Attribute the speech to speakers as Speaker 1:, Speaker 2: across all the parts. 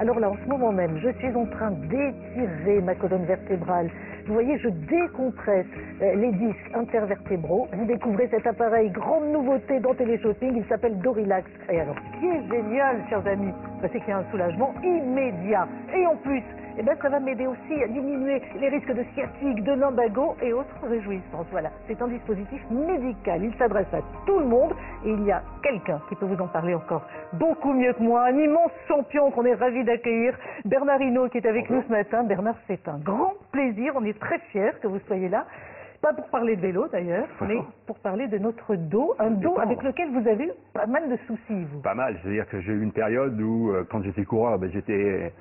Speaker 1: Alors là, en ce moment même, je suis en train d'étirer ma colonne vertébrale. Vous voyez, je décompresse euh, les disques intervertébraux. Vous découvrez cet appareil, grande nouveauté dans Téléshopping, il s'appelle Dorilax. Et alors, ce qui est génial, chers amis, bah, c'est qu'il y a un soulagement immédiat. Et en plus, eh ben, ça va m'aider aussi à diminuer les risques de sciatique, de lumbago et autres réjouissances. Voilà, c'est un dispositif médical. Il s'adresse à tout le monde et il y a quelqu'un qui peut vous en parler encore beaucoup mieux que moi. Un immense champion qu'on est ravi d'accueillir, Bernard Hinault, qui est avec nous ce matin. Bernard, c'est un grand plaisir. On est très fiers que vous soyez là. Pas pour parler de vélo d'ailleurs, mais pour parler de notre dos, un dos avec lequel vous avez eu pas mal de soucis, vous.
Speaker 2: Pas mal, c'est-à-dire que j'ai eu une période où, euh, quand j'étais coureur, ben, j'étais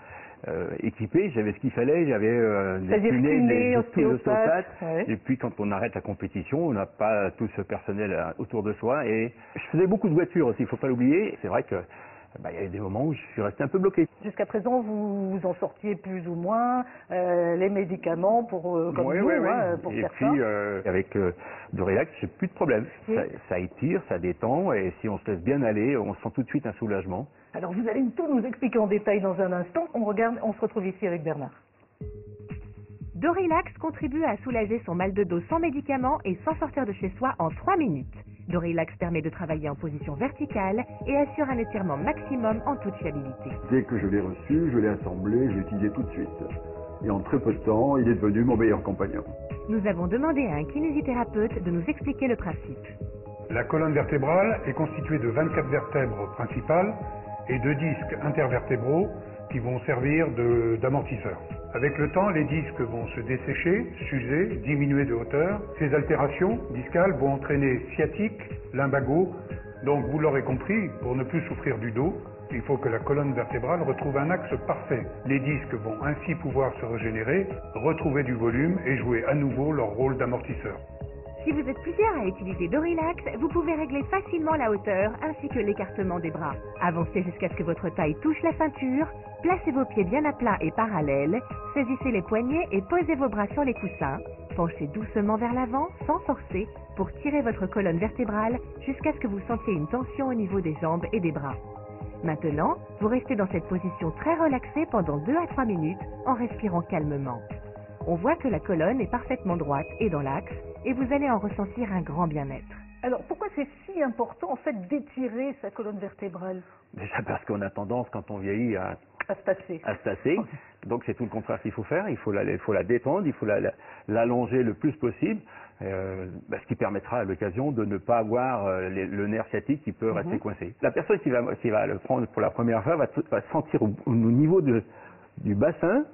Speaker 2: euh, équipé, j'avais ce qu'il fallait, j'avais euh, des
Speaker 1: kiné,
Speaker 2: des
Speaker 1: ostéopathe,
Speaker 2: ostéopathes.
Speaker 1: ouais.
Speaker 2: Et puis quand on arrête la compétition, on n'a pas tout ce personnel euh, autour de soi. Et je faisais beaucoup de voitures aussi, il faut pas l'oublier. C'est vrai que bah, il y a eu des moments où je suis resté un peu bloqué.
Speaker 1: Jusqu'à présent, vous vous en sortiez plus ou moins, euh, les médicaments pour, euh, comme
Speaker 2: Oui,
Speaker 1: nous,
Speaker 2: oui, oui.
Speaker 1: hein, pour
Speaker 2: et
Speaker 1: certains.
Speaker 2: puis euh, avec euh, de relax, j'ai plus de problème. Ça étire, ça détend, et si on se laisse bien aller, on sent tout de suite un soulagement.
Speaker 1: Alors vous allez tout nous expliquer en détail dans un instant. On regarde, on se retrouve ici avec Bernard.
Speaker 3: Dorilax contribue à soulager son mal de dos sans médicaments et sans sortir de chez soi en 3 minutes. Dorilax permet de travailler en position verticale et assure un étirement maximum en toute fiabilité.
Speaker 4: Dès que je l'ai reçu, je l'ai assemblé, je l'ai utilisé tout de suite. Et en très peu de temps, il est devenu mon meilleur compagnon.
Speaker 3: Nous avons demandé à un kinésithérapeute de nous expliquer le principe.
Speaker 5: La colonne vertébrale est constituée de 24 vertèbres principales et de disques intervertébraux qui vont servir d'amortisseurs. Avec le temps, les disques vont se dessécher, s'user, diminuer de hauteur. Ces altérations discales vont entraîner sciatique, lumbago. Donc, vous l'aurez compris, pour ne plus souffrir du dos, il faut que la colonne vertébrale retrouve un axe parfait. Les disques vont ainsi pouvoir se régénérer, retrouver du volume et jouer à nouveau leur rôle d'amortisseur.
Speaker 3: Si vous êtes plusieurs à utiliser Dorilax, vous pouvez régler facilement la hauteur ainsi que l'écartement des bras. Avancez jusqu'à ce que votre taille touche la ceinture, placez vos pieds bien à plat et parallèles, saisissez les poignets et posez vos bras sur les coussins. Penchez doucement vers l'avant, sans forcer, pour tirer votre colonne vertébrale jusqu'à ce que vous sentiez une tension au niveau des jambes et des bras. Maintenant, vous restez dans cette position très relaxée pendant 2 à 3 minutes en respirant calmement. On voit que la colonne est parfaitement droite et dans l'axe, et vous allez en ressentir un grand bien-être.
Speaker 1: Alors pourquoi c'est si important en fait d'étirer sa colonne vertébrale?
Speaker 2: Déjà parce qu'on a tendance, quand on vieillit, à,
Speaker 1: à se passer
Speaker 2: à se tasser. Donc c'est tout le contraire qu'il faut faire. Il faut la, il faut la détendre, il faut la- la- l'allonger le plus possible, euh, bah, ce qui permettra à l'occasion de ne pas avoir euh, les- le nerf sciatique qui peut
Speaker 1: Mhm.
Speaker 2: rester coincé. La personne qui va, qui va le prendre pour la première fois va, va sentir au, au niveau de- du bassin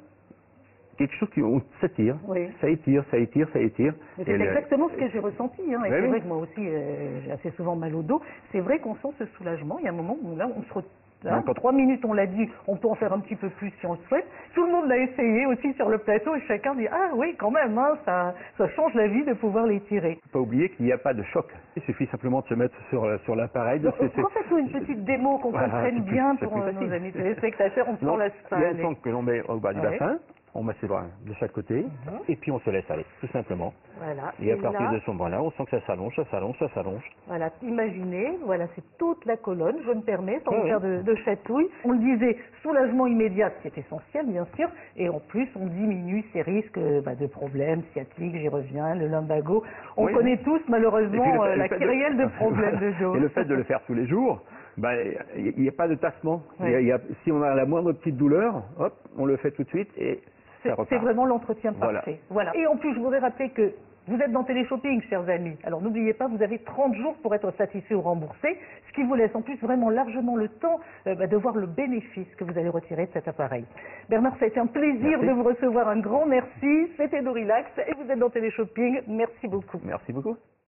Speaker 2: quelque chose qui on s'attire.
Speaker 1: Oui.
Speaker 2: Ça étire, ça étire, ça étire.
Speaker 1: C'est
Speaker 2: le-
Speaker 1: exactement ce que j'ai ressenti. Hein. C'est
Speaker 2: oui.
Speaker 1: vrai que moi aussi, euh, j'ai assez souvent mal au dos. C'est vrai qu'on sent ce soulagement. Il y a un moment où là, on se retrouve.
Speaker 2: Hein, quand-
Speaker 1: trois minutes, on l'a dit, on peut en faire un petit peu plus si on le souhaite. Tout le monde l'a essayé aussi sur le plateau et chacun dit Ah oui, quand même, hein, ça, ça change la vie de pouvoir l'étirer.
Speaker 2: faut pas oublier qu'il n'y a pas de choc. Il suffit simplement de se mettre sur, euh, sur l'appareil.
Speaker 1: Refaites-nous une petite démo qu'on comprenne bien pour euh, nos amis téléspectateurs. On
Speaker 2: Donc,
Speaker 1: laisse pas
Speaker 2: il y a une que l'on met au bas du
Speaker 1: Ouais.
Speaker 2: bassin, on met ses bras de chaque côté,
Speaker 1: Mhm.
Speaker 2: et puis on se laisse aller, tout simplement.
Speaker 1: Voilà.
Speaker 2: Et à
Speaker 1: Et
Speaker 2: partir
Speaker 1: là,
Speaker 2: de ce moment-là, on sent que ça s'allonge, ça s'allonge, ça s'allonge.
Speaker 1: Voilà, imaginez, voilà, c'est toute la colonne, je me permets, sans
Speaker 2: Oui,
Speaker 1: faire de, de chatouille. On le disait, soulagement immédiat, qui est essentiel, bien sûr, et en plus, on diminue ces risques euh, bah, de problèmes sciatiques, j'y reviens, le lumbago. On
Speaker 2: Oui.
Speaker 1: connaît tous, malheureusement,
Speaker 2: le
Speaker 1: euh, la
Speaker 2: de-
Speaker 1: kyrielle de problèmes de dos.
Speaker 2: Et le fait de le faire tous les jours, ben, il n'y a pas de tassement. Il y a-
Speaker 1: Oui.
Speaker 2: il y a- si on a la moindre petite douleur, hop, on le fait tout de suite et
Speaker 1: C'est vraiment l'entretien
Speaker 2: Voilà.
Speaker 1: parfait. Voilà. Et en plus, je voudrais rappeler que vous êtes dans Téléshopping, chers amis. Alors n'oubliez pas, vous avez 30 jours pour être satisfait ou remboursé, ce qui vous laisse en plus vraiment largement le temps euh, bah, de voir le bénéfice que vous allez retirer de cet appareil. Bernard, ça a été un plaisir
Speaker 2: Merci.
Speaker 1: de vous recevoir. Un grand merci. C'était Dorilax et vous êtes dans Téléshopping. Merci beaucoup.
Speaker 2: Merci beaucoup.